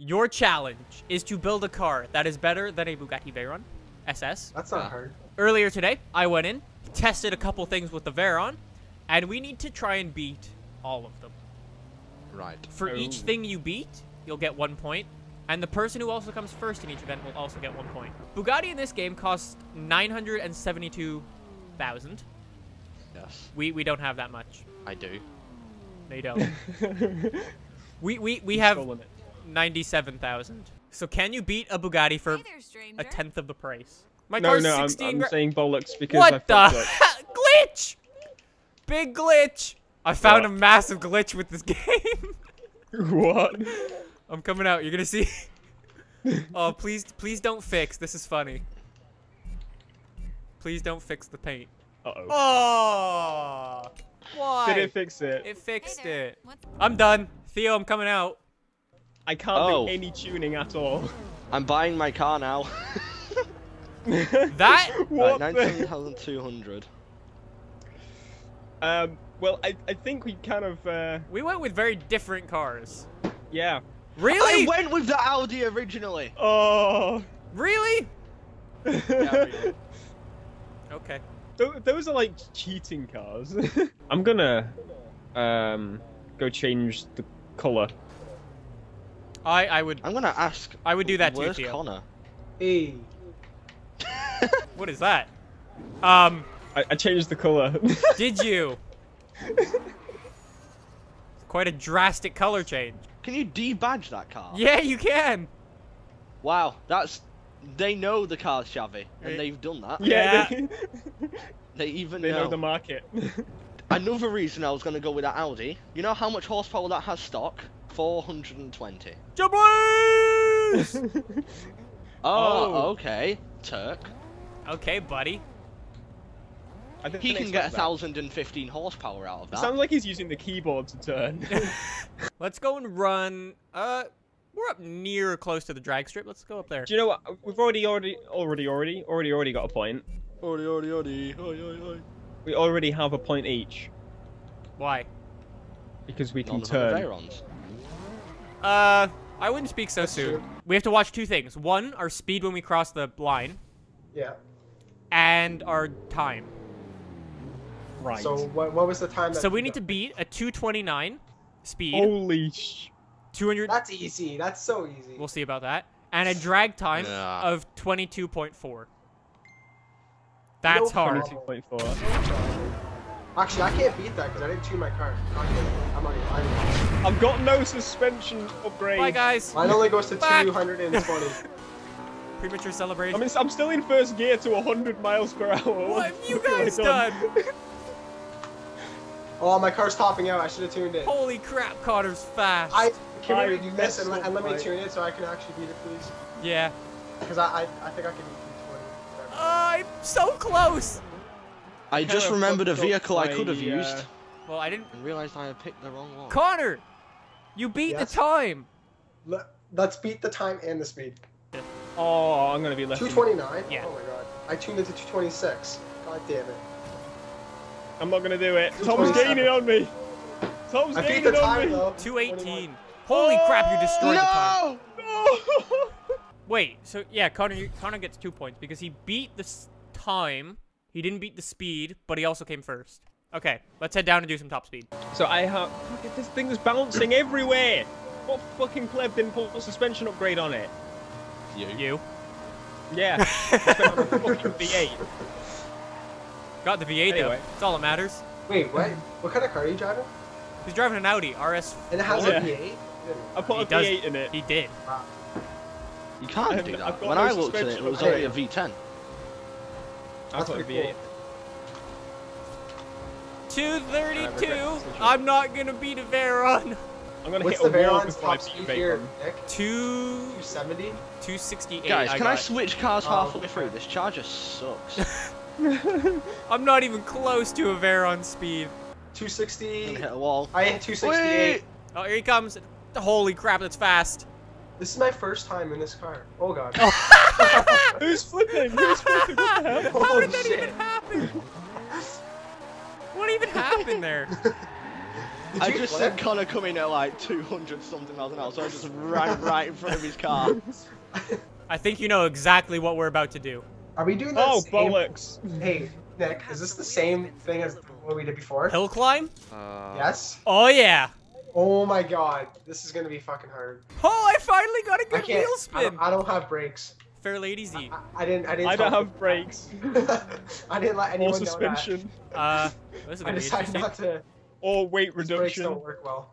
Your challenge is to build a car that is better than a Bugatti Veyron SS. That's not Yeah. hard. Earlier today, I went in, tested a couple things with the Veyron, and we need to try and beat all of them. Right. For oh. each Oh. thing you beat, you'll get one point, and the person who also comes first in each event will also get one point. Bugatti in this game costs 972,000. Yes, We we don't have that much. I do. No, you don't. we we we have Stolen it. 97,000. So can you beat a Bugatti for Hey there, a tenth of the price? My No, car's no, I'm, I'm saying bollocks because I What fucked the glitch? Big glitch. I found a massive glitch with this game. what? I'm coming out. You're gonna see. oh, please, please don't fix. This is funny. Please don't fix the paint. Uh oh. Oh, why? Did it fix it? It fixed there. it. What's I'm done. Theo, I'm coming out. I can't Oh. do any tuning at all. I'm buying my car now. That? what? right, 19,200. Um. Well, I I think we kind of uh We went with very different cars. yeah. Really? I went with the Audi originally. Oh. Really? Yeah, really. Okay. Tho- Those are like cheating cars. I'm gonna um go change the color. I I would I'm gonna ask. I would do that too, Where's Connor? Hey. What is that? Um, I, I changed the color. did you? Quite a drastic color change. Can you debadge that car? Yeah, you can. Wow, that's. They know the car's shabby, and they've done that. yeah. Yeah. They, They even they know know. the market. Another reason I was gonna go with that Audi. You know how much horsepower that has stock? 420. Jabloos! Oh, Oh. okay. Turk. okay, buddy. I didn't He can get that. 1,015 horsepower out of It that. sounds like he's using the keyboard to turn. Let's go and run. Uh, we're up near close to the drag strip. Let's go up there. Do you know what? We've already, already, already, already, already, already got a point. Odi, odi, odi. Oi, oi, oi. We already have a point each Why? because we can None of turn. Veyrons. Uh, I wouldn't speak so That's soon. True. We have to watch two things. One, our speed when we cross the line. Yeah. And our time. Right. So what, what was the time? so we need to beat a 229 speed. Holy sh. 200. That's easy. That's so easy. We'll see about that. And a drag time nah. of 22.4. That's no hard. 22.4. Actually, I can't beat that because I didn't tune my car. I'm not even. I'm, I've got no suspension upgrade. Bye, guys. mine only goes to Back. 220. Premature celebration. I mean, I'm still in first gear to 100 miles per hour. what have you the fuck have I guys done? oh, my car's topping out. I should have tuned it. Holy crap, Carter's fast. I can I we redo this and, let- and let me tune it so I can actually beat it, please? Yeah. Because I, I I think I can beat 220. Uh, I'm so close. I just remembered a vehicle I could have uh, used Well, I didn't. and realized I had picked the wrong one. Connor, you beat Yes? the time. Let, let's beat the time and the speed. Oh, I'm gonna be left. 229? Yeah. Oh my god. I tuned it to 226. God damn it. I'm not gonna do it. Tom's gaining on me. Tom's I gaining the on time me. though. 218. Holy crap, you destroyed the time. No! Wait, so yeah, Connor, you, Connor gets two points because he beat the time. He didn't beat the speed, but he also came first. Okay, let's head down and do some top speed. So I have. Look at this thing's bouncing everywhere. What fucking pleb didn't put a suspension upgrade on it? You. You Yeah. Spent fucking V8. got the V8 though. Anyway. That's all that matters. Wait, what? What kind of car are you driving? He's driving an Audi RS. And it has Yeah. a V8? I put He a does- V8 in it. He did. Wow. You can't I've- do that. When no I looked at it, it was only a upgrade. V10. I That's put a pretty V8. cool. 232. I'm not gonna beat a Veyron. I'm gonna What's hit the a wall Veyron's before I top beat speed here, Nick? 270? 268. Guys, can I got. switch cars Oh, halfway okay. through? This charger sucks. I'm not even close to a Veyron speed. 260. Gonna hit a wall. I hit 268. Wait! Oh, here he comes. Holy crap, that's fast. This is my first time in this car. Oh god. Who's flipping? Who's flipping? What the hell? How Holy did that shit. even happen? what even happened there? Did I just flip? seen Connor coming at like 200 something miles an hour, so I just ran right in front of his car. I think you know exactly what we're about to do. Are we doing that Oh, same... bollocks. Hey, Nick, is this the same thing as what we did before? Hill climb? Uh, Yes? Oh yeah. Oh my god, this is gonna be fucking hard. Oh, I finally got a good can't. wheel I spin. don't, I don't have brakes. Fair ladies eat. I, I didn't. I didn't. I don't have brakes I didn't let or anyone know suspension Uh, this is. I decided not to. or weight Brakes reduction. don't work well.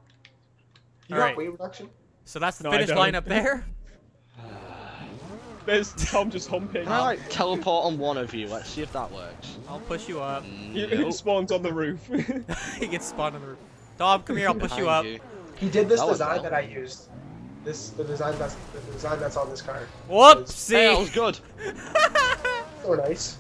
You Alright. got weight reduction? So that's the No, finish line up there. There's Tom just humping. Can I like teleport on one of you? Let's see if that works. I'll push you up. He Nope. spawns on the roof. he gets spawned on the roof. Dom, come here. I'll push you Behind up. He did this That design that I used. This the design that's the design that's on this car. Hey, that was good. So nice.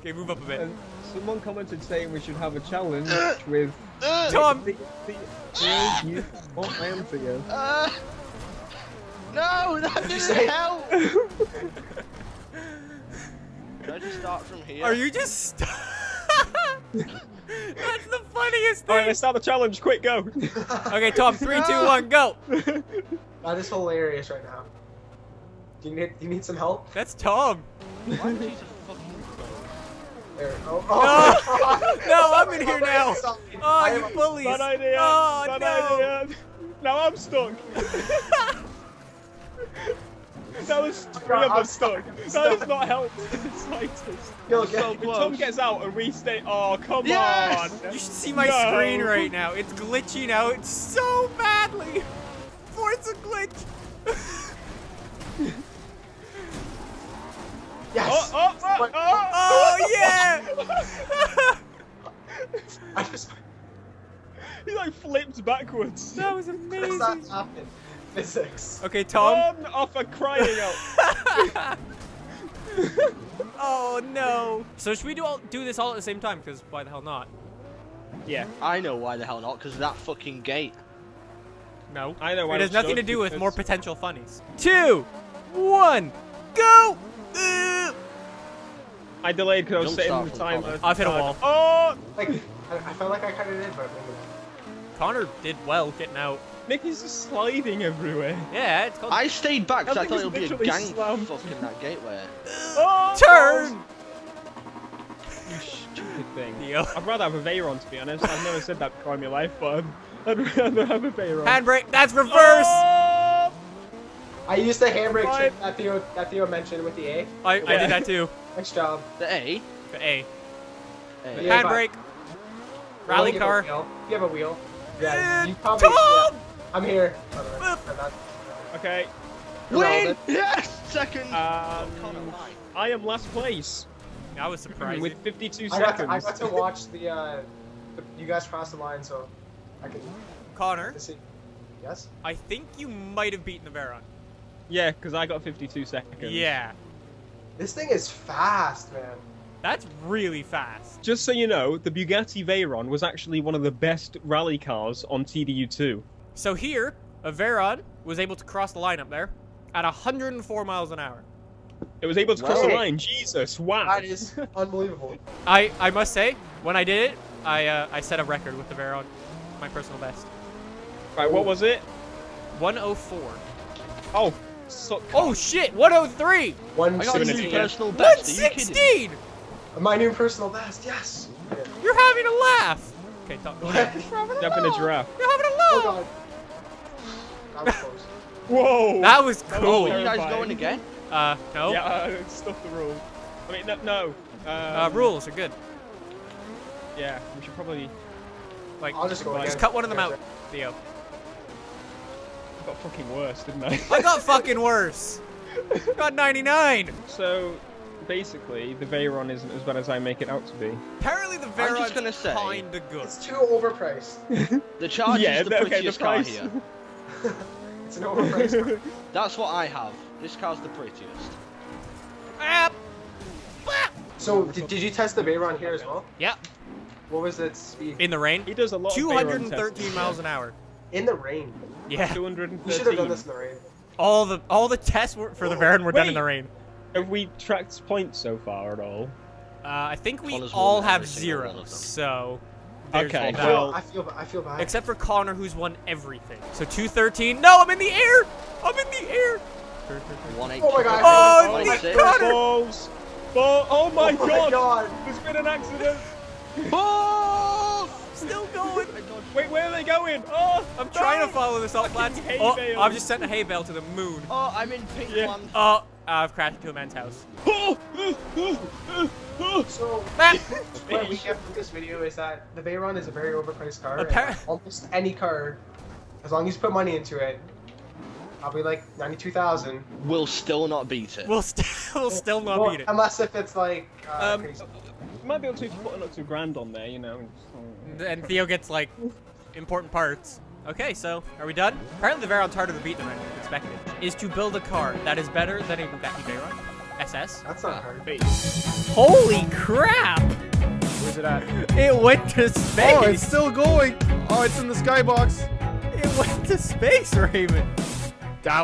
okay, move up a bit. and someone commented saying we should have a challenge with. Tom. The, the, the, you, oh, I am Theo. uh, no, that you didn't help. Can I just start from here? Are you just? That's the Alright, thing. let's start the challenge. Quick, go. Okay, Tom. Three, two, one, go. That is hilarious right now. Do you need do you need some help? That's Tom. Why you just fucking There. Oh, oh. No, no, I'm in here now. Oh, Oh, you bullies. Bad idea. Oh Bad no. idea. Now I'm stuck. That was three of us stuck. That does not help in the slightest. Yo, So get, If Tom gets out and we stay, oh come Yes! on! You should see my No. screen right now. It's glitching out so badly. Forza glitch. yes. Oh, oh, oh, oh! Oh yeah. I just. he like flipped backwards. that was How does amazing. that happen? Physics. Okay, Tom. Run off a crying out. oh no. So should we do all do this all at the same time? Because why the hell not? yeah, I know why the hell not, because that fucking gate. No. I know why It has nothing to do with more potential funnies. Two, one, go. Uh, I delayed because I was Don't setting start the from timer. I've hit a wall. Oh, Like, I, I felt like I kind of did, but maybe. Connor did well getting out. Nick is just sliding everywhere. Yeah, it's called I stayed back because I That thought it would be a literally gang slammed. fucking that gateway. Oh, turn. You stupid thing. Theo. I'd rather have a Veyron to be honest. I've never said that before in my life, but I'd, I'd rather have a Veyron. Handbrake. That's reverse. Oh! I used the handbrake Fine. trick that Theo, that Theo mentioned with the A. I, Yeah. did that too. Nice job. The A. The A. A. Yeah. Handbrake. You Rally have a car. wheel. You have a wheel. Yeah, you probably. Tom! yeah. I'm here. by the way. Boop. I'm not- Okay, Win! Yes! Second! um, I am last place I was surprised. with 52 I got, seconds. to, I got to watch the, uh, the, you guys cross the line, so I can Connor, see. Yes? I think you might have beaten the Veyron. Yeah, because I got 52 seconds. Yeah. This thing is fast, man. That's really fast. Just so you know, the Bugatti Veyron was actually one of the best rally cars on TDU2. So here, a Veyron was able to cross the line up there at 104 miles an hour. It was able to cross the line. Jesus, wow. That is unbelievable. I, I must say, when I did it, I uh, I set a record with the Veyron, my personal best. Right, what was it? 104. Oh, so, Oh shit, 103. One I got a new sixteen. personal best. Are you kidding? 116. My new personal best, yes! You're having a laugh. Okay, talk. Go ahead. What? Stepping a giraffe. You're having a Oh laugh. God. That was close. Whoa! That was That was cool. Are you guys going again? Uh, no. Yeah, uh, stuff the rule. I mean, no, no. Uh, Um, rules are good. Yeah, we should probably. Like, I'll just go just again. cut one of them out, Theo. I got fucking worse, didn't I? I got fucking worse. Got 99. so, basically, the Veyron isn't as bad as I make it out to be. Apparently the I'm Veyron's just gonna say- kinda good. It's too overpriced. The Charge yeah, is the the- okay, the prettiest car price. here. It's an overpriced. That's what I have. This car's the prettiest. Ah, so, did, did you test the Veyron here as well? Yeah, What was its speed? in the rain. he does a lot 213 testing. miles an hour. In the rain. Yeah. 213. You should have done this in the rain. All the all the tests were, for the Veyron were done in the rain. Have we tracked points so far at all? Uh, I think we Connor's all have every single one zero. of them. So There's Okay, all I that. feel, well- I feel, I feel bad. Except for Connor, who's won everything. So 213. No, I'm in the air. I'm in the air. Oh my God. Oh, Oh Nick my Connor. Balls. Ball. Oh my, oh my god. god. There's been an accident. Oh! Still going. Wait, where are they going? Oh, I'm trying to follow this up, lads. Oh, bale. I've just sent a hay bale to the moon. Oh, I'm in pink Yeah. land. Oh, I've crashed into a man's house. Oh, oh, oh, oh, oh. So, what we get from this video is that the Veyron is a very overpriced car. almost any car, as long as you put money into it, probably like 92,000. Will still not beat it. We'll still, we'll still not Well, beat it. Unless if it's like, uh, Um, crazy. you might be able to put an up to grand on there, you know. And Theo gets like important parts. Okay, so are we done? Apparently the Veyron's harder to beat than I expected. Is to build a car that is better than a Bugatti Veyron SS. That's not hard. Holy crap! Where's it at? It went to space. Oh, it's still going. Oh, it's in the skybox. It went to space, Raymond.